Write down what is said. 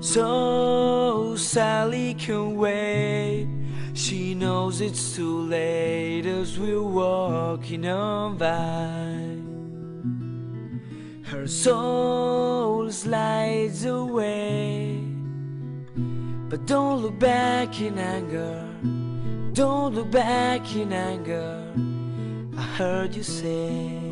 So Sally can wait. She knows it's too late as we're walking on by. Her soul slides away. But don't look back in anger. Don't look back in anger. I heard you say.